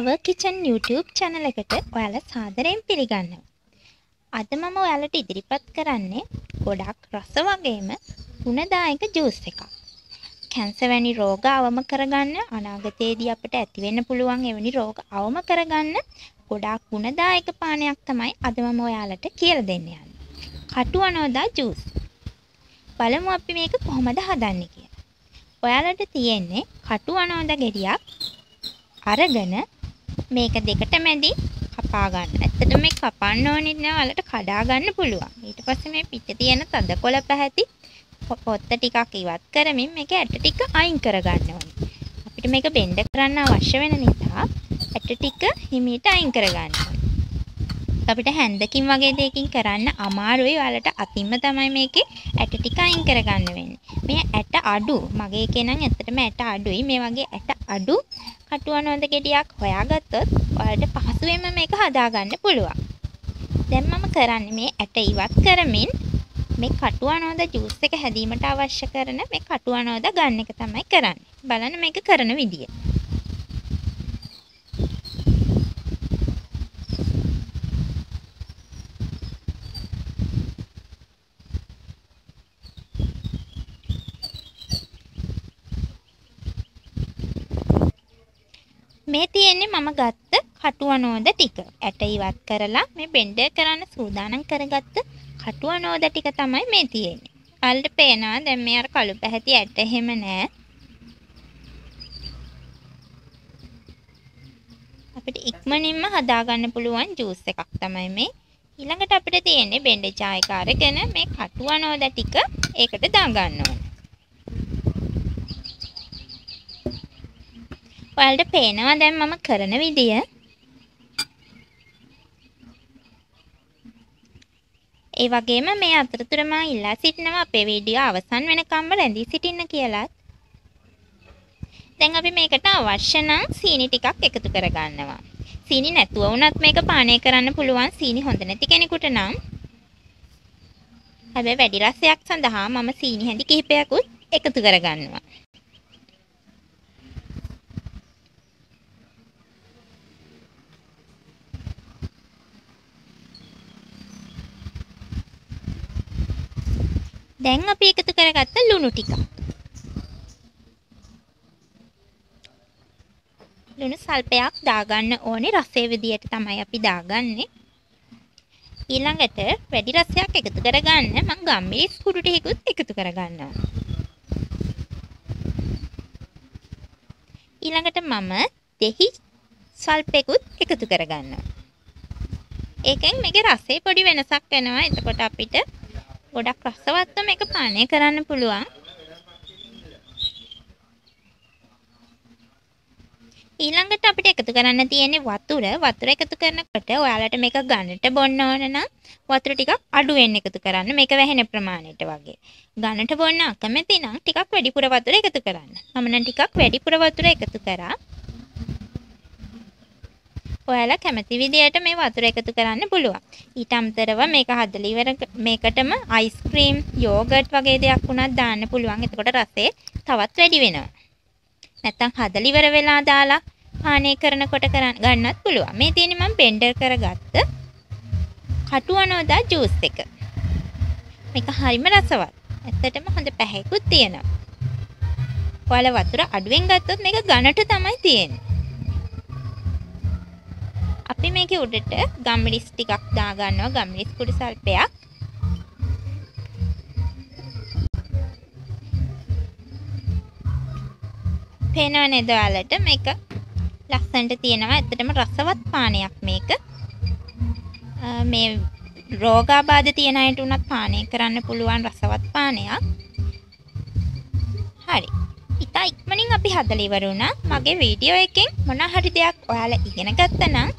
අව kitchen YouTube channel එකට ඔයාලා සාදරයෙන් පිළිගන්නවා. අද මම ඔයාලට ඉදිරිපත් කරන්නේ ගොඩක් රස වගේම ගුණදායක ජූස් එකක්. කැන්සර් වැනි රෝග අවම කරගන්න අනාගතයේදී අපිට ඇති වෙන්න පුළුවන් එවැනි රෝග අවම කරගන්න ගොඩාක් ගුණදායක පානයක් තමයි අද මම ඔයාලට කියලා දෙන්න යන්නේ. කටු අනෝදා ජූස්. බලමු අපි මේක කොහොමද හදන්නේ කියලා. ඔයාලට තියෙන්නේ කටු අනෝදා ගෙඩියක් අරගෙන මේක දෙකට මැදි කපා ගන්න. ඇත්තට මේ කපන්න ඕනේ නෑ ඔයාලට කඩා ගන්න පුළුවන්. ඊට පස්සේ මේ පිටේ තියෙන තද කොළ පැහැති පොත්ත ටිකක් ඉවත් කරමින් මේක ඇට ටික අයින් කරගන්න ඕනේ. අපිට මේක බෙන්ඩ කරන්න අවශ්‍ය වෙන නිසා ඇට ටික හිමීට අයින් කරගන්න ඕනේ. අපිට හැන්දකින් වගේ දෙයකින් කරන්න අමාරුයි. ඔයාලට අතින්ම තමයි මේකේ ඇට ටික අයින් කරගන්න වෙන්නේ. මේ ඇට අඩු මගේ එකේ නම් ඇත්තටම ඇට අඩුයි. මේ වගේ ඇට අඩු කටුවනොඳ ගෙඩියක් හොයාගත්තොත් ඔයාලට පහසුවෙන්ම මේක හදාගන්න පුළුවන්. දැන් මම කරන්නේ මේ ඇට ඉවත් කරමින් මේ කටුවනෝද ජූස් එක හැදීමට අවශ්‍ය කරන මේ කටුවනෝද ගන්න එක තමයි කරන්නේ. බලන්න මේක කරන විදිය. මේ තියෙන්නේ මම ගත්ත කටුවනෝද ටික. ඇට ඉවත් කරලා මේ බෙන්ඩර් කරන්න සූදානම් කරගත්ත කටුවනෝද ටික තමයි මේ තියෙන්නේ. ඔයාලට පේනවා දැන් මේ අර කළු පැහැති ඇට එහෙම නෑ. අපිට ඉක්මනින්ම හදාගන්න පුළුවන් ජූස් එකක් තමයි මේ. ඊළඟට අපිට තියෙන්නේ බෙන්ඩර් ජායක අරගෙන මේ කටුවනෝද ටික ඒකට දාගන්න ඕනේ. ඔයාලට පේනවා දැන් මම කරන විදිය. ඒ වගේම මේ අතරතුර මම ඉල්ලා සිටිනවා අපේ වීඩියෝ අවසන් වෙනකම්ම රැඳී සිටින්න කියලාත්. දැන් අපි මේකට අවශ්‍ය නම් සීනි ටිකක් එකතු කරගන්නවා. සීනි නැතුව වුණත් මේක පානය කරන්න පුළුවන් සීනි හොඳ නැති කෙනෙකුට නම්. හැබැයි වැඩි රසයක් සඳහා මම සීනි හැඳි කිහිපයකුත් එකතු කරගන්නවා. දැන් අපි එකතු කරගත්ත ලුණු ටික. ලුණු සල්පයක් දාගන්න ඕනේ රසයේ විදියට තමයි අපි දාගන්නේ. ඊළඟට වැඩි රසයක් එකතු කරගන්න මම ගම්මිරිස් කුඩු ටිකකුත් එකතු කරගන්නවා. ඊළඟට මම දෙහි සල්පෙකුත් එකතු කරගන්නවා. ඒකෙන් මේකේ රසයේ පොඩි වෙනසක් වෙනවා. එතකොට අපිට ගොඩක් රසවත්ව මේක පානය කරන්න පුළුවන්. ඊළඟට අපිට එකතු කරන්න තියෙන්නේ වතුර. වතුර එකතු කරනකොට ඔයාලට මේක ගන්නට බොන්න ඕන නම් වතුර ටිකක් අඩුවෙන් එකතු කරන්න. මේක වැහෙන ප්‍රමාණයට වගේ. ගන්නට බොන්න අකමැති නම් ටිකක් වැඩිපුර වතුර එකතු කරන්න. මම නම් ටිකක් වැඩිපුර වතුර එකතු කරා. ඔයාලා කැමති විදියට මේ වතුර එකතු කරන්න පුළුවන්. ඊට අමතරව මේක හදලා ඉවර මේකටම අයිස්ක්‍රීම්, යෝගට් වගේ දෙයක් වුණත් දාන්න පුළුවන්. එතකොට රසය තවත් වැඩි වෙනවා. නැත්තම් හදලා ඉවර වෙලා දාලා පානය කරනකොට ගන්නත් පුළුවන්. මේ තියෙන්නේ මම බෙන්ඩර් කරගත්ත කටුවනෝදා ජූස් එක. මේක හරිම රසවත්. ඇත්තටම හොඳ පැහැයකුත් තියෙනවා. ඔයාලා වතුර අඩුවෙන් ගත්තොත් මේක ඝනට තමයි තියෙන්නේ. අපි මේකේ උඩට ගම්මිරිස් ටිකක් දාගන්නවා ගම්මිරිස් කුඩු සල්පයක්. පේනව නේද ඔයාලට මේක ලස්සනට තියෙනවා. ඇත්තටම රසවත් පානයක් මේක. මේ රෝගාබාධ තියෙන අයට උනත් පානය කරන්න පුළුවන් රසවත් පානයක්. හරි. ඉතා ඉක්මනින් අපි හදලා ඉවර වුණා. මගේ වීඩියෝ එකෙන් මොන හරි දෙයක් ඔයාලා ඉගෙන ගත්තා නම්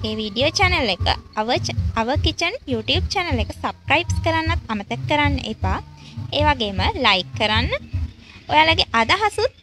මගේ වීඩියෝ channel එක අව අව කිචන් YouTube channel එක subscribe කරන්නත් අමතක කරන්න එපා. ඒ වගේම like කරන්න. ඔයාලගේ අදහසුත්